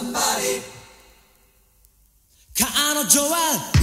somebody. Ka'ano Joel.